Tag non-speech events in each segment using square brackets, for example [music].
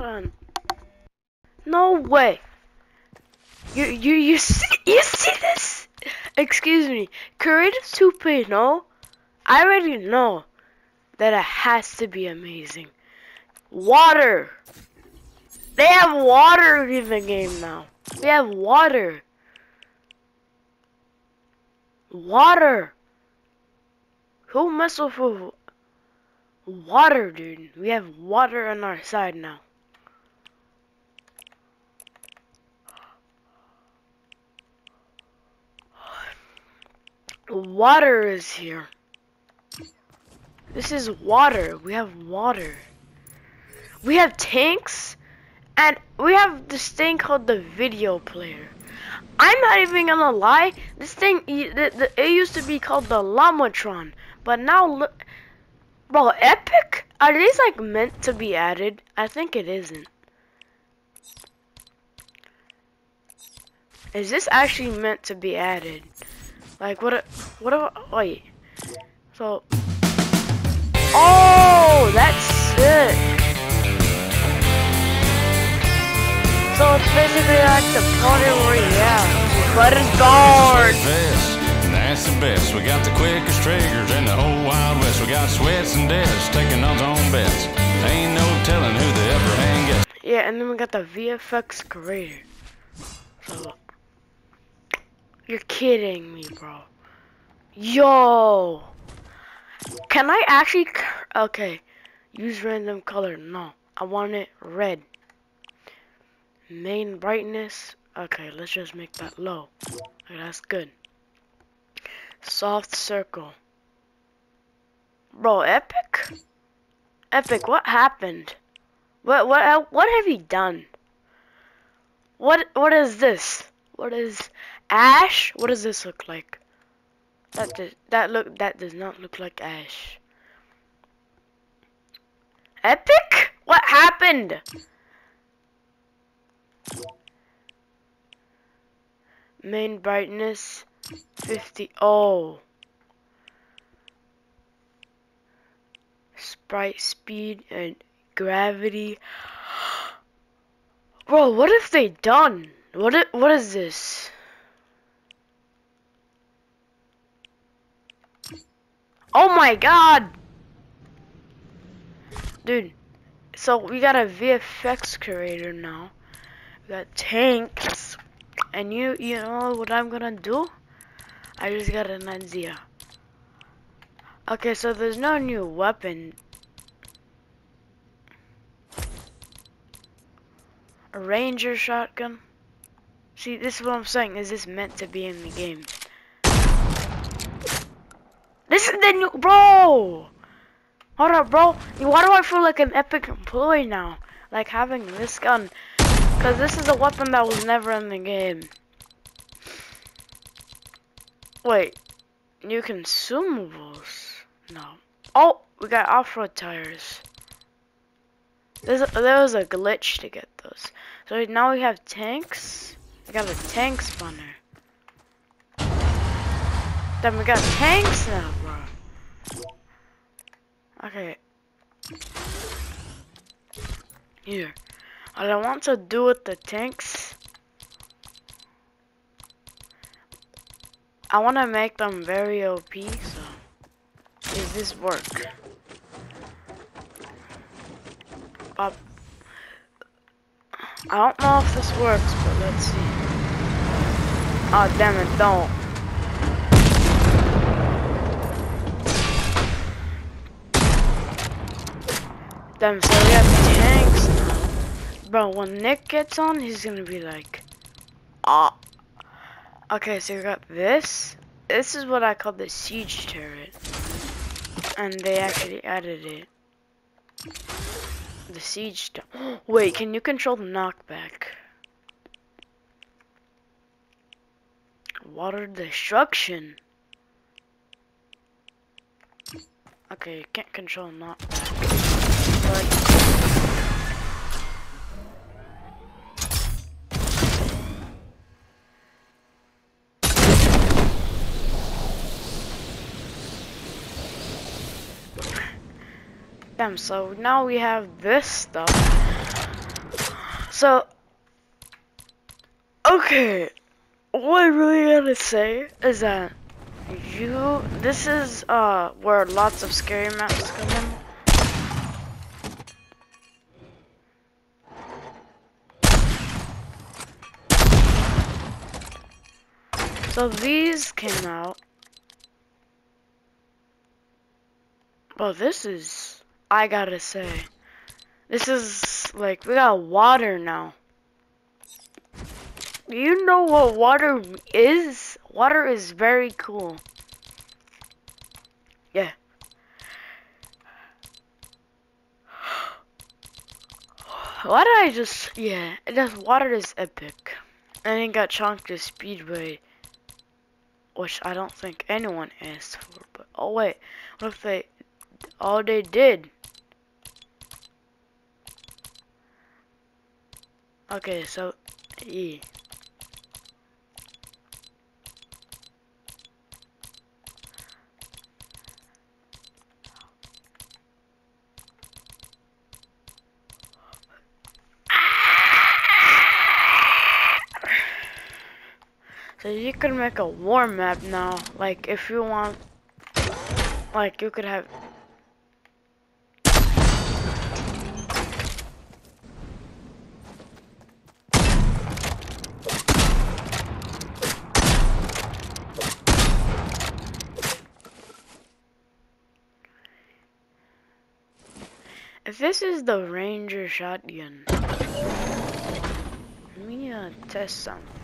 On. No way. You you you see you see this? Excuse me. Creative 2.0. I already know that it has to be amazing. Water. They have water in the game now. We have water. Water. Who mess with water, dude? We have water on our side now. Water is here. This is water. We have water. We have tanks. And we have this thing called the video player. I'm not even gonna lie. This thing, it used to be called the Llamatron. But now, look. Bro, Epic? Are these like meant to be added? I think it isn't. Is this actually meant to be added? Like, what, A, what, a, wait. So, oh, that's sick. So it's basically like the party royale, but it's guard. That's the best. We got the quickest triggers in the whole Wild West. We got sweats and deaths taking odds on bets. Ain't no telling who the upper hand gets. Yeah, and then we got the VFX creator. So you're kidding me, bro. Yo! Can I actually... Okay. Use random color. No. I want it red. Main brightness. Okay, let's just make that low. Okay, that's good. Soft circle. Bro, Epic? Epic, what happened? What what what have you done? What what is this? What is Ash? What does this look like? That does, that look that does not look like Ash. Epic? What happened? Main brightness 50. Oh. Sprite speed and gravity. [gasps] Bro, what have they done? What what is this? Oh my god! Dude, so we got a VFX creator now. We got tanks. And you, you know what I'm gonna do? I just got an idea. Okay, so there's no new weapon. A ranger shotgun. See, this is what I'm saying. Is this meant to be in the game? This is the new, bro. Hold up, bro. Why do I feel like an epic employee now? Like having this gun. Because this is a weapon that was never in the game. Wait. New consumables? No. Oh, we got off-road tires. There's a, there was a glitch to get those. So now we have tanks. We got a tank spawner. Then we got tanks now, bro. Okay. Here. What I want to do with the tanks, I want to make them very OP, so does this work? I don't know if this works, but let's see. Oh, damn it, don't. Damn, so we have tanks now. Bro, when Nick gets on, he's gonna be like, ah. Okay, so we got this. This is what I call the siege turret. And they actually added it. The siege [gasps] Wait, can you control the knockback? Water destruction. Okay, can't control. But [laughs] Damn, so now we have this stuff. So, okay, what I really gotta say is that you, this is uh where lots of scary maps come in. So these came out. Well, this is, I gotta say, this is like, we got water now. You know what water is? Water is very cool. Yeah. [gasps] Why did I just, yeah, just water is epic. And it got chunked to Speedway which I don't think anyone asked for. But oh wait, what if they all they did? Okay, so yeah. So you could make a war map now. Like if you want, like you could have. If this is the Ranger shotgun, let me uh, test something.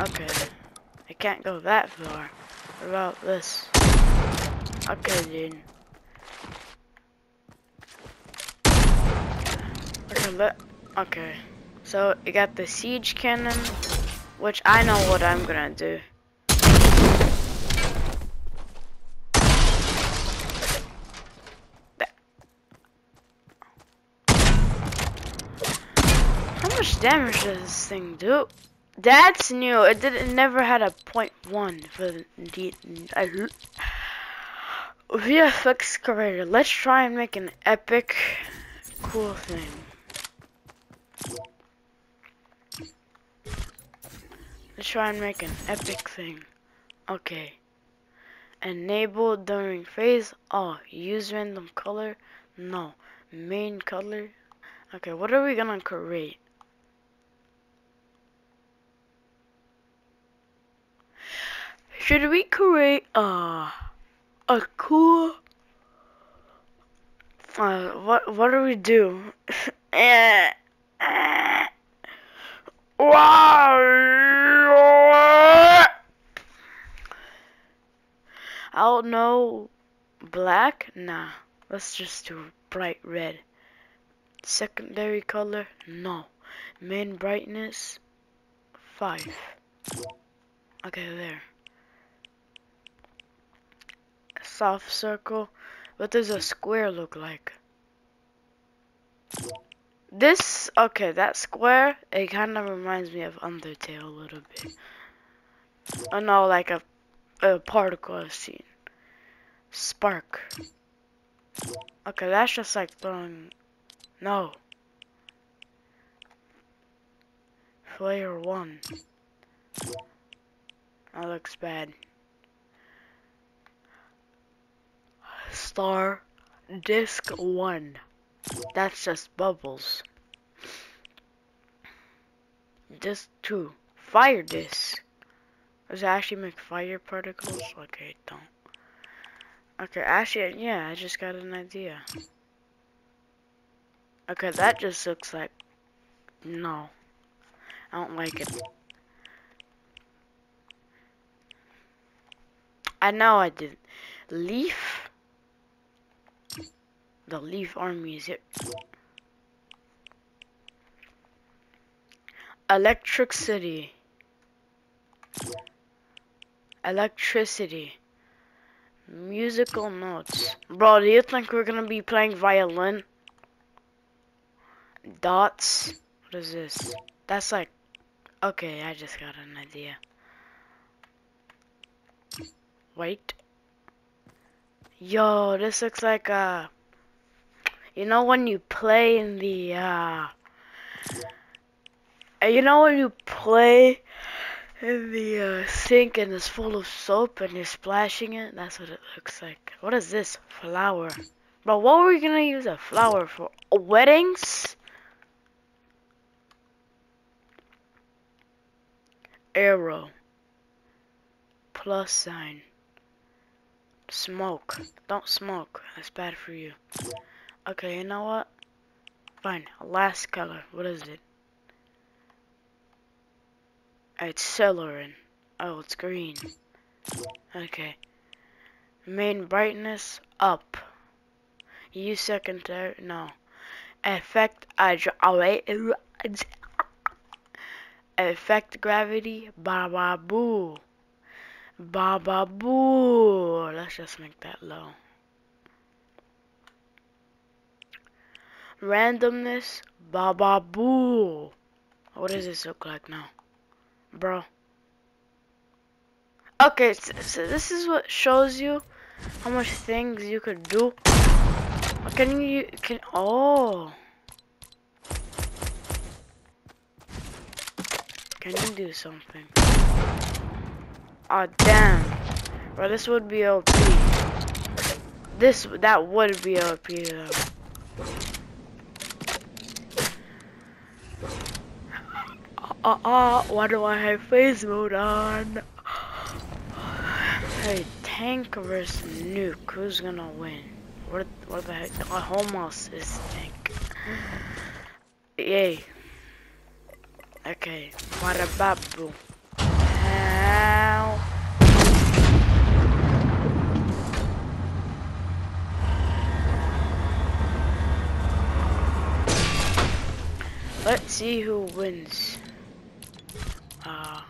Okay. I can't go that far. What about this? Okay, dude. Okay, okay. So, you got the siege cannon, which I know what I'm gonna do. How much damage does this thing do? That's new. It did. It never had a point one for the uh, VFX creator. Let's try and make an epic, cool thing. Let's try and make an epic thing. Okay. Enable during phase. Oh, use random color. No. Main color. Okay, what are we gonna create? Should we create uh, a cool uh, what what do we do? [laughs] Eh, eh. I don't know. Black? Nah. Let's just do bright red. Secondary color? No. Main brightness? 5. Okay, there soft circle. What does a square look like? This, okay, that square, it kind of reminds me of Undertale a little bit. Oh no, like a, a particle I've seen. Spark. Okay, that's just like throwing, no. Player one. That looks bad. Star Disc 1. That's just bubbles. Disc 2. Fire Disc. Does it actually make fire particles? Okay, don't. Okay, actually, yeah, I just got an idea. Okay, that just looks like... No. I don't like it. I know I did. Leaf the Leaf Army is it? Electricity. Electricity. Musical notes. Bro, do you think we're gonna be playing violin? Dots. What is this? That's like... Okay, I just got an idea. Wait. Yo, this looks like a... You know when you play in the uh you know when you play in the uh, sink and it's full of soap and you're splashing it? That's what it looks like. What is this? Flower. But what were we gonna use a flower for? Weddings? Arrow. Plus sign. Smoke. Don't smoke. That's bad for you. Okay, you know what? Fine. Last color. What is it? It's Celerin. Oh, it's green. Okay. Main brightness up. Use secondary. No. Effect. I. Wait. Effect gravity. Ba ba boo. Ba ba boo. Let's just make that low. Randomness. Ba ba boo. What does this look like now? Bro. Okay, so, so this is what shows you how much things you could do. Can you can oh Can you do something? Oh damn. Bro, this would be OP. This that would be OP though. Uh uh, why do I have phase mode on? Hey, tank versus nuke, who's gonna win? What what the heck? Oh, almost is tank. Yay. Okay, what about boo? How? Let's see who wins. Uh,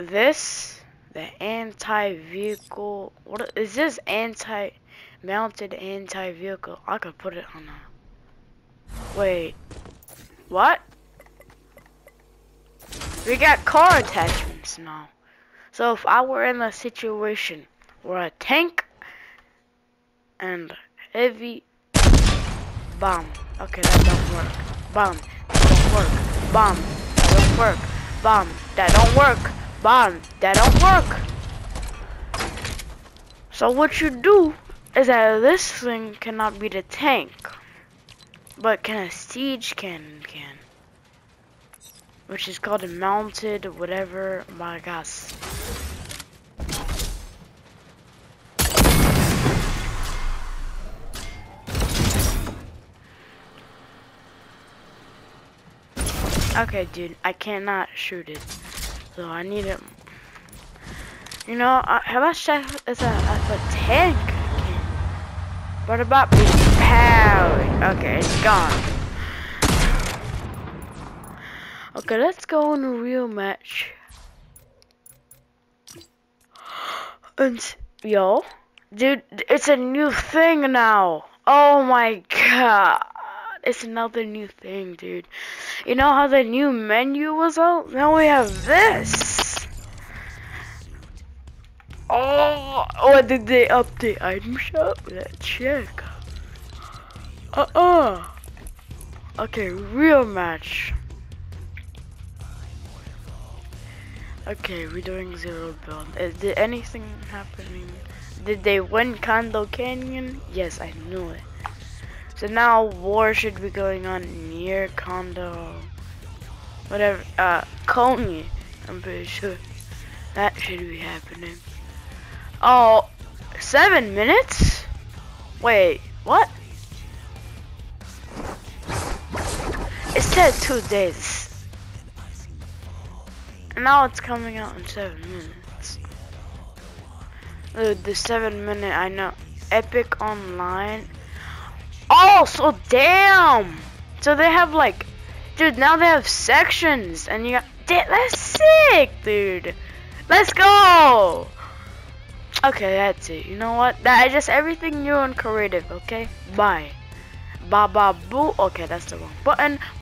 this, the anti-vehicle, what is this anti-mounted anti-vehicle? I could put it on a, wait, what? We got car attachments now. So if I were in a situation where a tank and heavy bomb, okay, that don't work, bomb, don't work, bomb, that don't work, bomb, that don't work, bomb, that don't work. So what you do is that this thing cannot be the tank, but can a siege cannon can, which is called a mounted whatever. My gosh. Okay, dude, I cannot shoot it. So I need it. You know, how much that is a, a, tank? What about being powered? Okay, it's gone. Okay, let's go in a real match. And yo, dude, it's a new thing now. Oh my god it's another new thing, dude. You know how the new menu was out? Now we have this. Oh, what did they update item shop? Let's check. Uh-uh. Okay, real match. Okay, we're doing zero build. Is did anything happening? Did they win Condo Canyon? Yes, I knew it. So now war should be going on near Condo. Whatever, uh, Coney. I'm pretty sure that should be happening. Oh, seven minutes? Wait, what? It said two days. And now it's coming out in seven minutes. Dude, the seven minute, I know. Epic Online Oh, so damn. So they have like, dude, now they have sections, and you got, that's sick, dude. Let's go. Okay, that's it. You know what? That is just everything new and creative. Okay, bye. Ba ba boo. Okay, that's the wrong button.